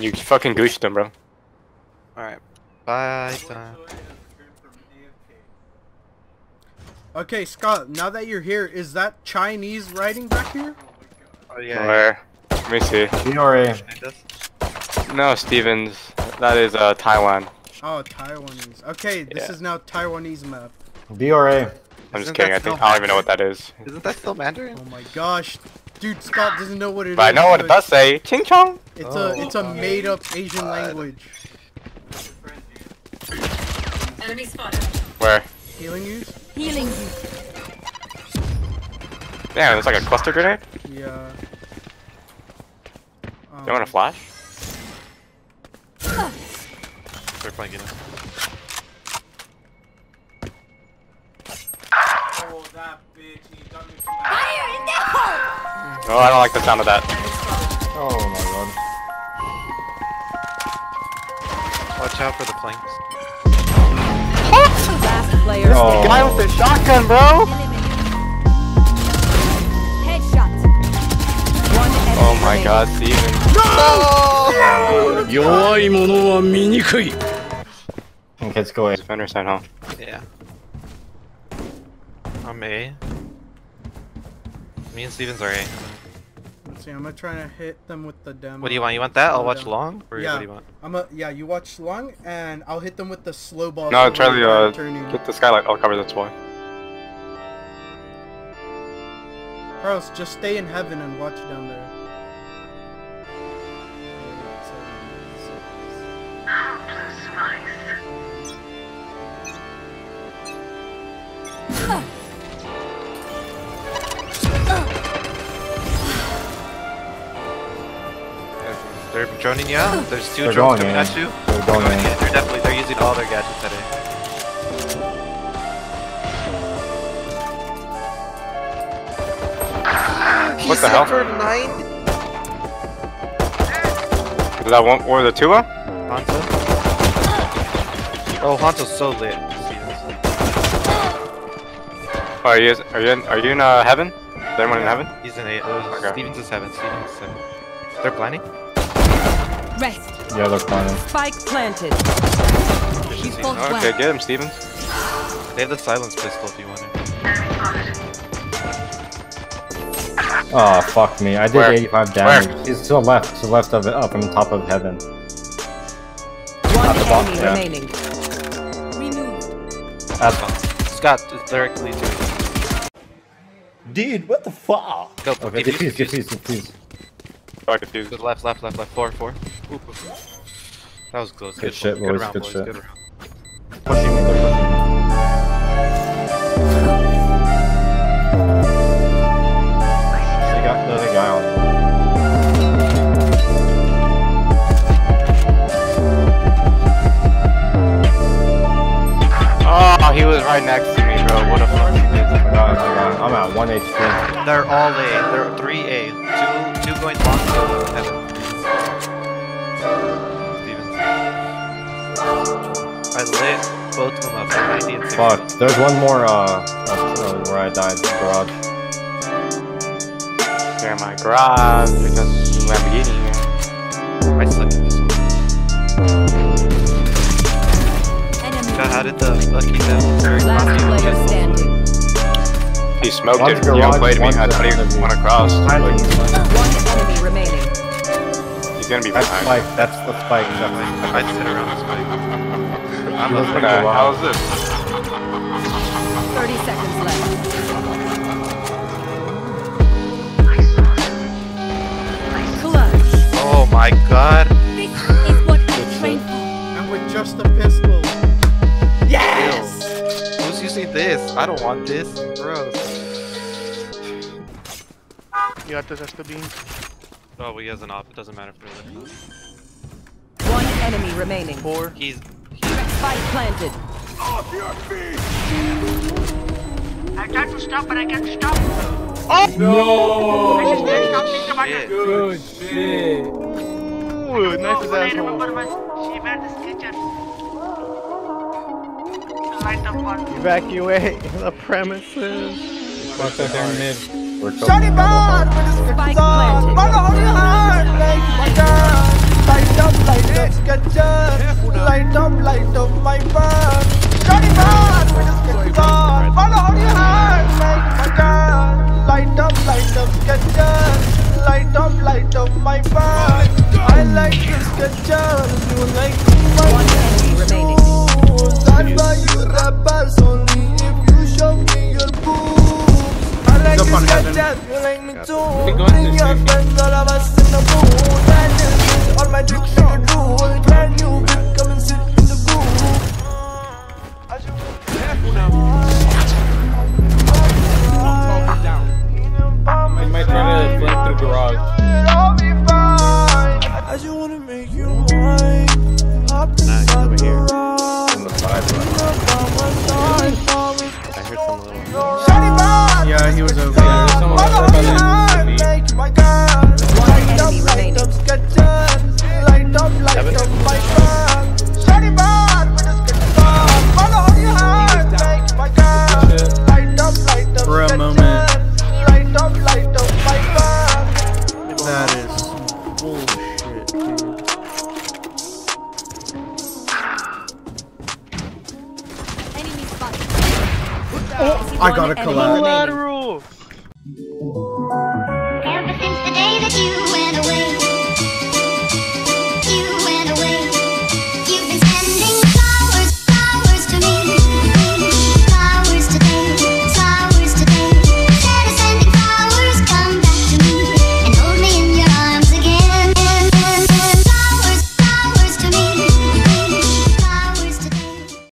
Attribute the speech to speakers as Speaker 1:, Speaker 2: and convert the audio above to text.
Speaker 1: You fucking goosed him, bro.
Speaker 2: Alright. Bye time.
Speaker 3: Okay, Scott, now that you're here, is that Chinese writing back here?
Speaker 2: Oh yeah. Where?
Speaker 1: Let me see.
Speaker 4: B or A?
Speaker 2: yeah.
Speaker 1: No, Stevens. That is uh, Taiwan.
Speaker 3: Oh, Taiwanese. Okay, this Yeah. is now Taiwanese map.
Speaker 4: B or A? I'm
Speaker 2: just Isn't kidding. I think I don't even know what
Speaker 1: that is.
Speaker 2: Isn't that still Mandarin?
Speaker 3: Oh my gosh. Dude, Scott doesn't know what it is. But I know what it does
Speaker 1: say. Ching chong.
Speaker 3: It's Oh. a it's a made up Asian language. Enemy spotted.
Speaker 1: Where?
Speaker 3: Healing use?
Speaker 5: Healing you.
Speaker 1: Damn, it's like a cluster grenade.
Speaker 3: Yeah. Um, You want a
Speaker 1: flash?
Speaker 2: They're playing it.
Speaker 3: Fire
Speaker 5: in the hole!
Speaker 1: No, I don't like the sound of that.
Speaker 4: Oh my god.
Speaker 2: Watch out for the flanks.
Speaker 5: Last player Oh. Guy with
Speaker 4: the
Speaker 1: shotgun, bro.
Speaker 5: Headshot. One enemy Oh my remaining. god,
Speaker 1: Steven.
Speaker 4: 弱
Speaker 6: い者は醜い
Speaker 4: Okay, let's go A.
Speaker 1: Defender sent home.
Speaker 2: Yeah. I'm A. Me and Stevens are A.
Speaker 3: Let's see, I'm gonna try to hit them with the demo. What do you want? You want that? I'll watch down.
Speaker 2: long? Or Yeah. what do you want?
Speaker 3: I'm a yeah. You watch long, and I'll hit them with the slow ball. No, so Charlie, they're uh, turning. get
Speaker 1: the skylight. I'll cover this boy.
Speaker 3: Carlos, just stay in heaven and watch down there.
Speaker 2: They're droning you out? There's 2 They're drones coming in. at you?
Speaker 4: They're going in. Yeah,
Speaker 2: they're definitely, they're using all their gadgets at A. What the hell? For 9?
Speaker 1: Is that one or the two? uh?
Speaker 2: Hanzo? Oh, Hanzo's so lit.
Speaker 1: Oh, are you are you in, are you in uh, heaven? Is anyone in heaven?
Speaker 2: He's in A. Uh, Okay. Stevens is 7. Stevens is 7. They're planning?
Speaker 5: Rest.
Speaker 4: Yeah, they're planning.
Speaker 5: Spike planted.
Speaker 2: You fought well.
Speaker 5: Okay,
Speaker 1: get him, Stevens.
Speaker 2: They have the silence pistol if you want it.
Speaker 4: Oh, fuck me. I did Where? 85 damage. He's to the left, to the left of it, up on top of heaven.
Speaker 5: One the enemy yeah. remaining. Removed.
Speaker 2: That's Scott, is directly to.
Speaker 7: Dude, what the fuck?
Speaker 2: Go, Okay, defuse, defuse,
Speaker 4: defuse. defuse, defuse.
Speaker 1: Oh, confused.
Speaker 2: Good left, left, left, left. Four, four. Oop, oop. That was close. Good shit, boys, round, good boys. shit. Good round.
Speaker 4: Pushing me, they're pushing me. They got the guy on.
Speaker 1: Oh, he was right next to me, bro. What a fucking I
Speaker 4: got it, I got it. I'm at 1 HP.
Speaker 2: They're all A. They're three A. Two, two going long I lit both of them up. They're 90 and 60. Fuck,
Speaker 4: there's one more, uh, uh, where I died, in the garage.
Speaker 1: Here in my garage because Lamborghini here.
Speaker 2: I suck at this one.
Speaker 5: God, how did
Speaker 2: the lucky devil Last player
Speaker 5: standing.
Speaker 1: He smoked One's it. You garage, outplayed me. I thought he enemy. went across. Like. One
Speaker 5: enemy remaining.
Speaker 1: he's gonna be That's behind.
Speaker 4: Spike, that's the Spike. I
Speaker 2: might sit around this way. I'm Looks a What like the
Speaker 4: a hell
Speaker 1: this?
Speaker 5: 30 seconds left. Clutch.
Speaker 2: Oh my god.
Speaker 5: This is what I trained for. And
Speaker 3: with just a pistol.
Speaker 2: Yes! Who's using this? I don't want this. Gross.
Speaker 8: You got this, Esca Bean.
Speaker 2: Oh, he has an op. It doesn't matter if they're.
Speaker 5: One enemy remaining. Four.
Speaker 2: He's.
Speaker 5: Spike planted. I tried
Speaker 9: to stop, but I can't stop. Oh
Speaker 10: no! I just can't
Speaker 9: stop
Speaker 10: thinking
Speaker 2: about it.
Speaker 10: Good shit. Ooh,
Speaker 8: nice as When I remember when she wear this creature. Light up
Speaker 9: one.
Speaker 11: Evacuate the premises.
Speaker 3: Fuck
Speaker 10: that they're mid.
Speaker 4: We're Spike planted
Speaker 12: up, light up. Light up, light up, my man. Johnny we just get gone. Follow on your heart, my girl. Light up, light up. Light up, light up, my man. I like the you like
Speaker 5: my shoes.
Speaker 12: I'd buy you rappers only if you show me your boobs. I like the
Speaker 3: sketcher,
Speaker 12: you like me too.
Speaker 2: Nice, over here. On
Speaker 4: the side.
Speaker 11: I heard some little.
Speaker 3: Yeah, he was over there.
Speaker 10: someone over by
Speaker 5: I got a collateral.
Speaker 13: Ever since the day that you